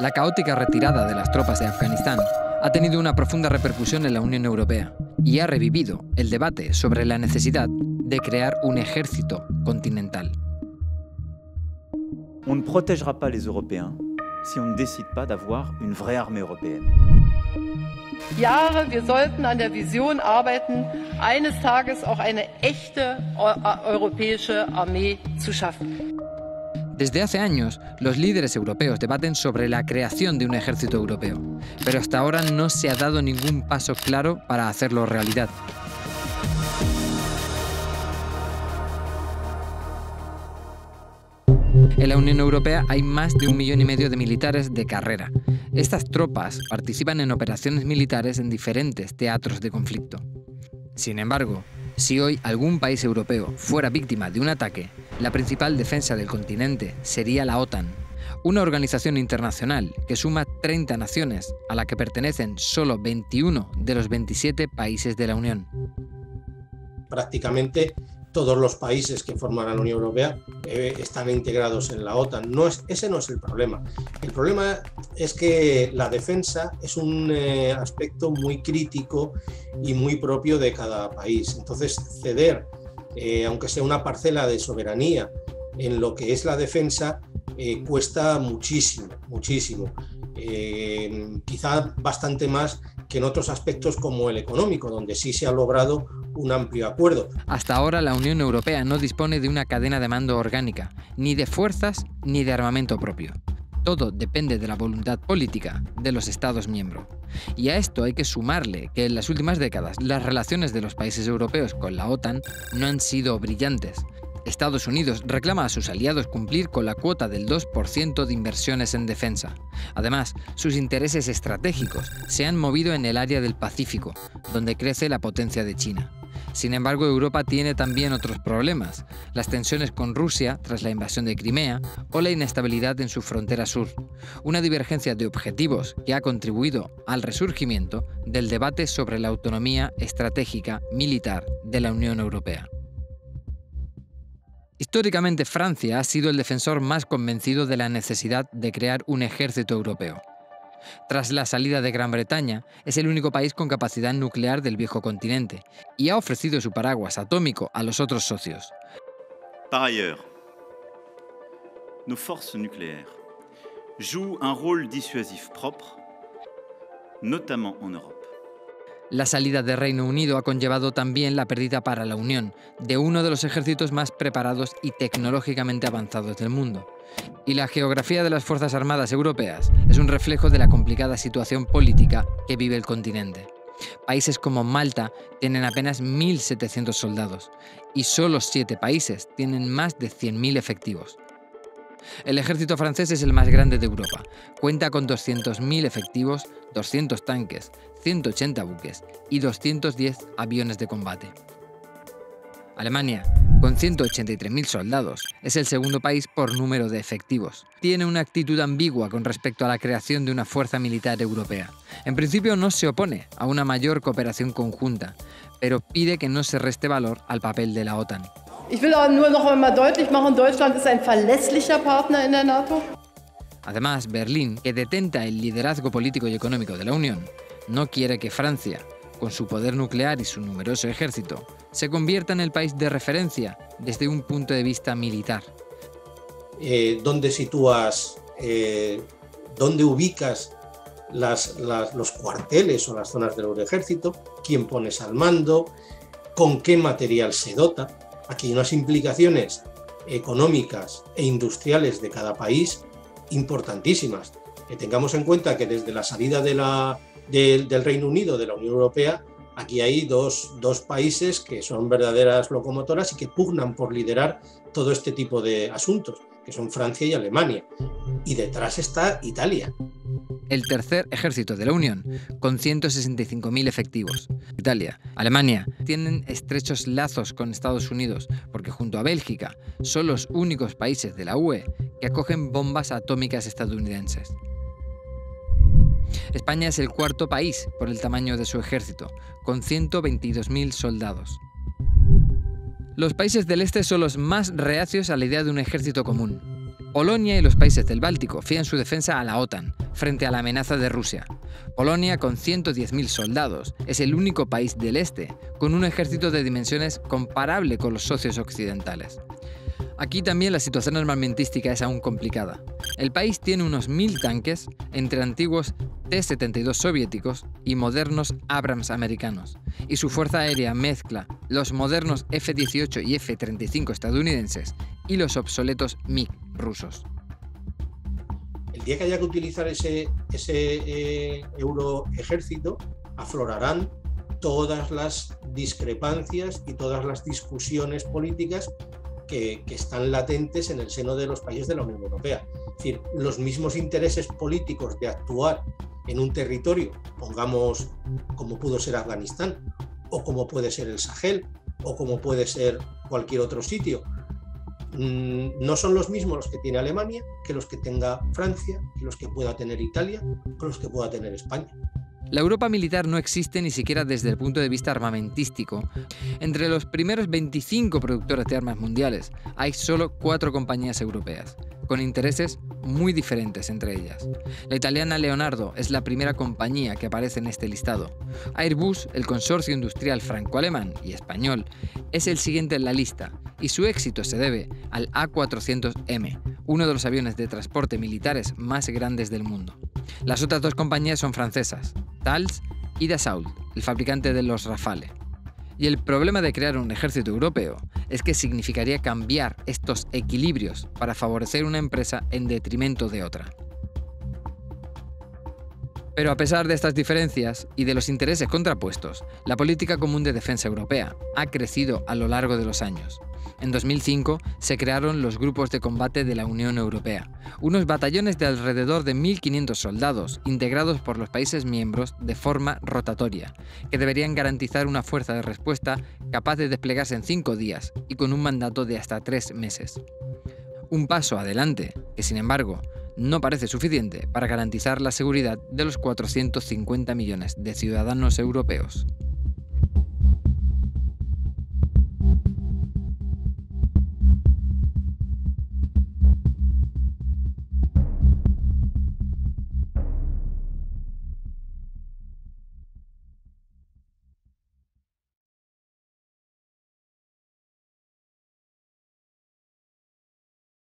La caótica retirada de las tropas de Afganistán ha tenido una profunda repercusión en la Unión Europea y ha revivido el debate sobre la necesidad de crear un ejército continental. On ne protégera pas les Européens si on ne décide pas d'avoir une vraie armée européenne. Jahre, wir sollten an der Vision arbeiten, eines Tages auch eine echte europäische Armee zu schaffen. Desde hace años, los líderes europeos debaten sobre la creación de un ejército europeo, pero hasta ahora no se ha dado ningún paso claro para hacerlo realidad. En la Unión Europea hay más de un millón y medio de militares de carrera. Estas tropas participan en operaciones militares en diferentes teatros de conflicto. Sin embargo, si hoy algún país europeo fuera víctima de un ataque, la principal defensa del continente sería la OTAN, una organización internacional que suma 30 naciones, a la que pertenecen solo 21 de los 27 países de la Unión. Prácticamente todos los países que forman la Unión Europea eh, están integrados en la OTAN. No es, ese no es el problema. El problema es que la defensa es un eh, aspecto muy crítico y muy propio de cada país. Entonces, ceder, eh, aunque sea una parcela de soberanía en lo que es la defensa, cuesta muchísimo, muchísimo. quizá bastante más que en otros aspectos como el económico, donde sí se ha logrado un amplio acuerdo. Hasta ahora la Unión Europea no dispone de una cadena de mando orgánica, ni de fuerzas ni de armamento propio. Todo depende de la voluntad política de los Estados miembros. Y a esto hay que sumarle que en las últimas décadas las relaciones de los países europeos con la OTAN no han sido brillantes, Estados Unidos reclama a sus aliados cumplir con la cuota del 2% de inversiones en defensa. Además, sus intereses estratégicos se han movido en el área del Pacífico, donde crece la potencia de China. Sin embargo, Europa tiene también otros problemas, las tensiones con Rusia tras la invasión de Crimea o la inestabilidad en su frontera sur, una divergencia de objetivos que ha contribuido al resurgimiento del debate sobre la autonomía estratégica militar de la Unión Europea. Históricamente Francia ha sido el defensor más convencido de la necesidad de crear un ejército europeo. Tras la salida de Gran Bretaña, es el único país con capacidad nuclear del viejo continente y ha ofrecido su paraguas atómico a los otros socios. Par ailleurs, nos forces nucléaires jouent un rôle dissuasif propre, notamment en Europe. La salida del Reino Unido ha conllevado también la pérdida para la Unión de uno de los ejércitos más preparados y tecnológicamente avanzados del mundo. Y la geografía de las Fuerzas Armadas europeas es un reflejo de la complicada situación política que vive el continente. Países como Malta tienen apenas 1.700 soldados y solo siete países tienen más de 100.000 efectivos. El ejército francés es el más grande de Europa. Cuenta con 200.000 efectivos, 200 tanques, 180 buques y 210 aviones de combate. Alemania, con 183.000 soldados, es el segundo país por número de efectivos. Tiene una actitud ambigua con respecto a la creación de una fuerza militar europea. En principio no se opone a una mayor cooperación conjunta, pero pide que no se reste valor al papel de la OTAN. Deutschland ist ein verlässlicher Partner in der NATO. Además, Berlín, que detenta el liderazgo político y económico de la Unión, no quiere que Francia, con su poder nuclear y su numeroso ejército, se convierta en el país de referencia desde un punto de vista militar. Eh, ¿Dónde sitúas, eh, dónde ubicas los cuarteles o las zonas del ejército? ¿Quién pones al mando? ¿Con qué material se dota? Aquí unas implicaciones económicas e industriales de cada país importantísimas. Que tengamos en cuenta que desde la salida del, Reino Unido de la Unión Europea, aquí hay dos, dos, países que son verdaderas locomotoras y que pugnan por liderar todo este tipo de asuntos, que son Francia y Alemania. Y detrás está Italia. El tercer ejército de la Unión, con 165.000 efectivos. Italia, Alemania, tienen estrechos lazos con Estados Unidos, porque junto a Bélgica son los únicos países de la UE que acogen bombas atómicas estadounidenses. España es el cuarto país por el tamaño de su ejército, con 122.000 soldados. Los países del este son los más reacios a la idea de un ejército común. Polonia y los países del Báltico fían su defensa a la OTAN frente a la amenaza de Rusia. Polonia, con 110.000 soldados, es el único país del este con un ejército de dimensiones comparable con los socios occidentales. Aquí también la situación armamentística es aún complicada. El país tiene unos mil tanques entre antiguos T-72 soviéticos y modernos Abrams americanos, y su fuerza aérea mezcla los modernos F-18 y F-35 estadounidenses y los obsoletos MiG rusos. El día que haya que utilizar ese, ese eh, euro ejército, aflorarán todas las discrepancias y todas las discusiones políticas que, están latentes en el seno de los países de la Unión Europea. Es decir, los mismos intereses políticos de actuar en un territorio, pongamos como pudo ser Afganistán, o como puede ser el Sahel, o como puede ser cualquier otro sitio, no son los mismos los que tiene Alemania que los que tenga Francia, que los que pueda tener Italia, que los que pueda tener España. La Europa militar no existe ni siquiera desde el punto de vista armamentístico. Entre los primeros 25 productores de armas mundiales hay solo cuatro compañías europeas, con intereses muy diferentes entre ellas. La italiana Leonardo es la primera compañía que aparece en este listado. Airbus, el consorcio industrial franco-alemán y español, es el siguiente en la lista, y su éxito se debe al A400M, uno de los aviones de transporte militares más grandes del mundo. Las otras dos compañías son francesas, Thales y Dassault, el fabricante de los Rafale. Y el problema de crear un ejército europeo es que significaría cambiar estos equilibrios para favorecer una empresa en detrimento de otra. Pero a pesar de estas diferencias y de los intereses contrapuestos, la política común de defensa europea ha crecido a lo largo de los años. En 2005 se crearon los grupos de combate de la Unión Europea, unos batallones de alrededor de 1.500 soldados, integrados por los países miembros de forma rotatoria, que deberían garantizar una fuerza de respuesta capaz de desplegarse en cinco días y con un mandato de hasta tres meses. Un paso adelante, que sin embargo no parece suficiente para garantizar la seguridad de los 450 millones de ciudadanos europeos.